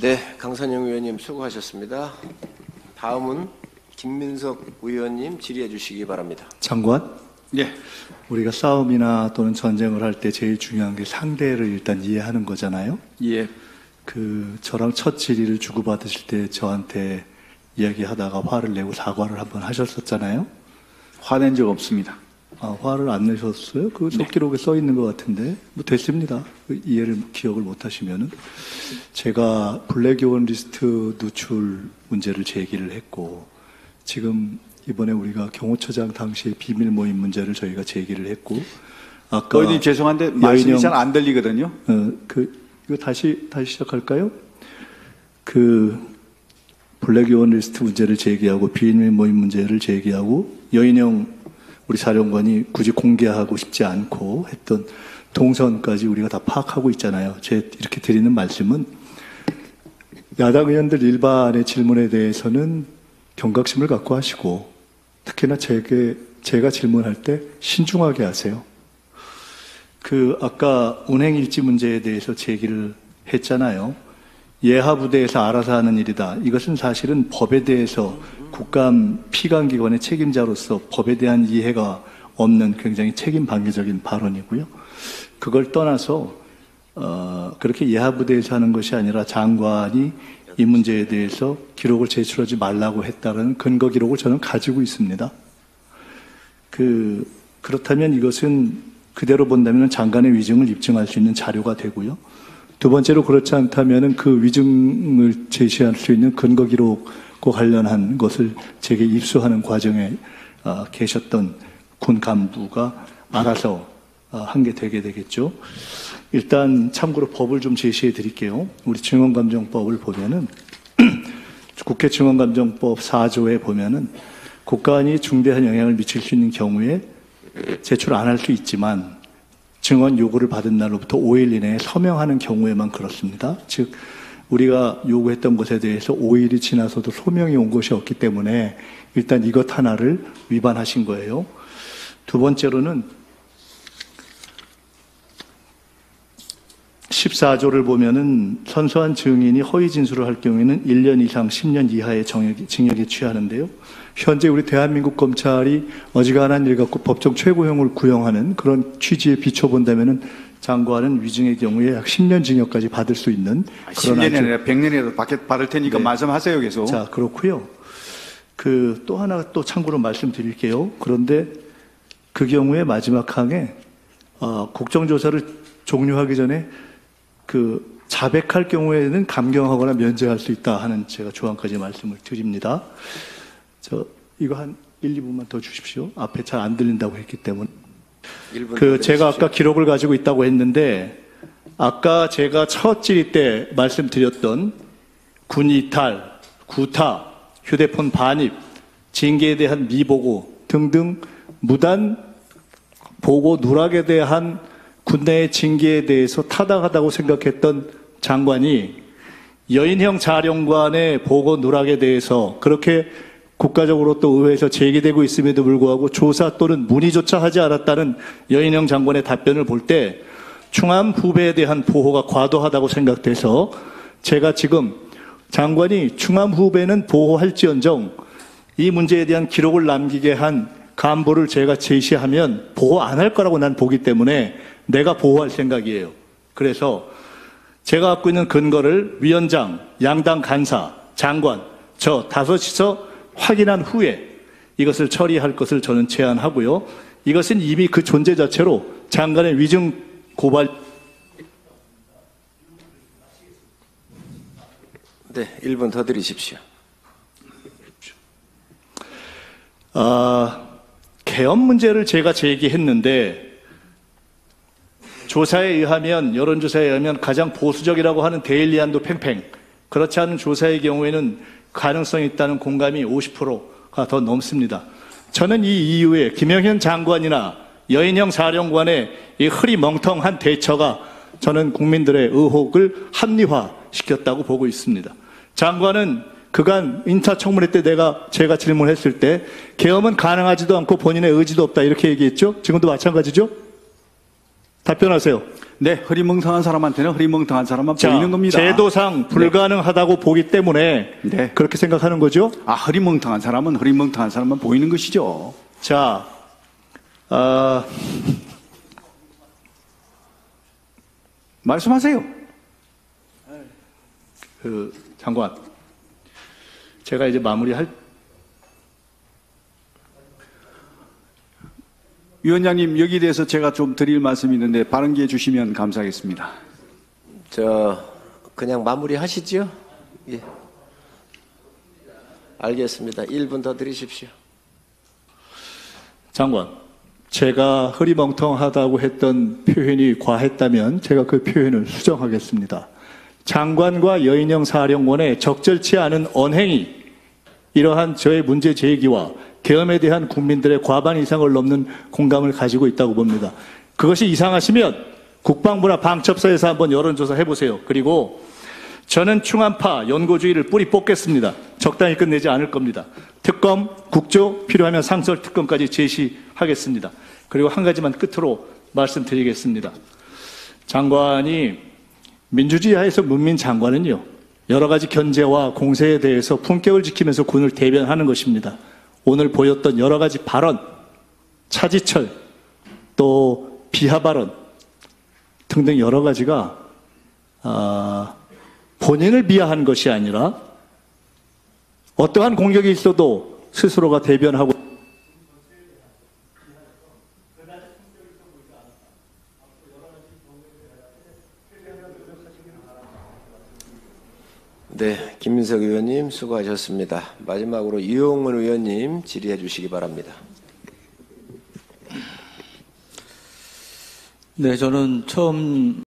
네, 강선영 의원님 수고하셨습니다. 다음은 김민석 의원님 질의해 주시기 바랍니다. 장관, 예. 우리가 싸움이나 또는 전쟁을 할 때 제일 중요한 게 상대를 일단 이해하는 거잖아요. 예. 그 저랑 첫 질의를 주고받으실 때 저한테 이야기하다가 화를 내고 사과를 한번 하셨었잖아요. 화낸 적 없습니다. 아, 화를 안 내셨어요? 그 속기록에 써 있는 것 같은데 뭐 됐습니다. 그 이해를 기억을 못 하시면은 제가 블랙 요원 리스트 누출 문제를 제기를 했고 지금 이번에 우리가 경호처장 당시의 비밀 모임 문제를 저희가 제기를 했고 아까 의원님 죄송한데 말씀이 잘 안 들리거든요. 어, 그, 이거 다시, 다시 시작할까요? 그, 블랙 요원 리스트 문제를 제기하고, 비밀 모임 문제를 제기하고, 여인형 우리 사령관이 굳이 공개하고 싶지 않고 했던 동선까지 우리가 다 파악하고 있잖아요. 제 이렇게 드리는 말씀은 야당 의원들 일반의 질문에 대해서는 경각심을 갖고 하시고, 특히나 제게, 제가 질문할 때 신중하게 하세요. 그 아까 운행일지 문제에 대해서 제기를 했잖아요. 예하 부대에서 알아서 하는 일이다. 이것은 사실은 법에 대해서 국감 피감기관의 책임자로서 법에 대한 이해가 없는 굉장히 책임 방해적인 발언이고요. 그걸 떠나서 어, 그렇게 예하 부대에서 하는 것이 아니라 장관이 이 문제에 대해서 기록을 제출하지 말라고 했다는 근거 기록을 저는 가지고 있습니다. 그 그렇다면 이것은 그대로 본다면 장관의 위증을 입증할 수 있는 자료가 되고요. 두 번째로 그렇지 않다면 그 위증을 제시할 수 있는 근거 기록과 관련한 것을 제게 입수하는 과정에 아, 계셨던 군 간부가 알아서 아, 한게 되게 되겠죠. 일단 참고로 법을 좀 제시해 드릴게요. 우리 증언감정법을 보면은 국회 증언감정법 4조에 보면은 국가안이 중대한 영향을 미칠 수 있는 경우에 제출 안 할 수 있지만 증언 요구를 받은 날로부터 5일 이내에 서명하는 경우에만 그렇습니다. 즉 우리가 요구했던 것에 대해서 5일이 지나서도 소명이 온 것이 없기 때문에 일단 이것 하나를 위반하신 거예요. 두 번째로는 14조를 보면은 선수한 증인이 허위 진술을 할 경우에는 1년 이상 10년 이하의 징역에 취하는데요. 현재 우리 대한민국 검찰이 어지간한 일 갖고 법정 최고형을 구형하는 그런 취지에 비춰본다면은 장관은 위증의 경우에 약 10년 징역까지 받을 수 있는 그런 10년이 아주 아니라 100년이라도 받게 받을 테니까 네. 말씀하세요 계속. 자, 그렇고요. 그 또 하나 또 참고로 말씀드릴게요. 그런데 그 경우에 마지막 항에 어, 국정조사를 종료하기 전에 그 자백할 경우에는 감경하거나 면제할 수 있다 하는 제가 조항까지 말씀을 드립니다. 저 이거 한 1, 2분만 더 주십시오. 앞에 잘 안 들린다고 했기 때문에. 1분 그 제가 아까 기록을 가지고 있다고 했는데 아까 제가 첫 질의 때 말씀드렸던 군 이탈, 구타, 휴대폰 반입, 징계에 대한 미보고 등등 무단 보고 누락에 대한 군내의 징계에 대해서 타당하다고 생각했던 장관이 여인형 자령관의 보고 누락에 대해서 그렇게 국가적으로 또 의회에서 제기되고 있음에도 불구하고 조사 또는 문의조차 하지 않았다는 여인형 장관의 답변을 볼 때 충암 후배에 대한 보호가 과도하다고 생각돼서 제가 지금 장관이 충암 후배는 보호할지언정 이 문제에 대한 기록을 남기게 한 간부를 제가 제시하면 보호 안 할 거라고 난 보기 때문에 내가 보호할 생각이에요. 그래서 제가 갖고 있는 근거를 위원장, 양당 간사, 장관, 저 다섯이서 확인한 후에 이것을 처리할 것을 저는 제안하고요. 이것은 이미 그 존재 자체로 장관의 위증 고발 네, 1분 더 드리십시오. 아, 개헌 문제를 제가 제기했는데 조사에 의하면 여론조사에 의하면 가장 보수적이라고 하는 데일리안도 팽팽 그렇지 않은 조사의 경우에는 가능성이 있다는 공감이 50%가 더 넘습니다. 저는 이 이후에 김영현 장관이나 여인형 사령관의 이 흐리멍텅한 대처가 저는 국민들의 의혹을 합리화시켰다고 보고 있습니다. 장관은 그간 인사청문회 때 내가 제가 질문했을 때 계엄은 가능하지도 않고 본인의 의지도 없다 이렇게 얘기했죠. 지금도 마찬가지죠. 답변하세요. 네, 흐리멍텅한 사람한테는 흐리멍텅한 사람만 자, 보이는 겁니다. 제도상 불가능하다고 보기 때문에 네. 그렇게 생각하는 거죠? 아, 흐리멍텅한 사람은 흐리멍텅한 사람만 보이는 것이죠. 자, 아, 말씀하세요. 그 장관, 제가 이제 마무리할 위원장님, 여기에 대해서 제가 좀 드릴 말씀이 있는데 발언 기회 주시면 감사하겠습니다. 저 그냥 마무리 하시죠? 예. 알겠습니다. 1분 더 드리십시오. 장관, 제가 흐리멍텅하다고 했던 표현이 과했다면 제가 그 표현을 수정하겠습니다. 장관과 여인영 사령원의 적절치 않은 언행이 이러한 저의 문제 제기와 계엄에 대한 국민들의 과반 이상을 넘는 공감을 가지고 있다고 봅니다. 그것이 이상하시면 국방부나 방첩사에서 한번 여론조사 해보세요. 그리고 저는 충안파 연고주의를 뿌리 뽑겠습니다. 적당히 끝내지 않을 겁니다. 특검, 국조, 필요하면 상설 특검까지 제시하겠습니다. 그리고 한 가지만 끝으로 말씀드리겠습니다. 장관이 민주주의 하에서 문민 장관은요, 여러 가지 견제와 공세에 대해서 품격을 지키면서 군을 대변하는 것입니다. 오늘 보였던 여러 가지 발언, 차지철, 또 비하 발언 등등 여러 가지가 아, 본인을 비하한 것이 아니라 어떠한 공격이 있어도 스스로가 대변하고 네, 김민석 의원님 수고하셨습니다. 마지막으로 이용문 의원님 질의해 주시기 바랍니다. 네, 저는 처음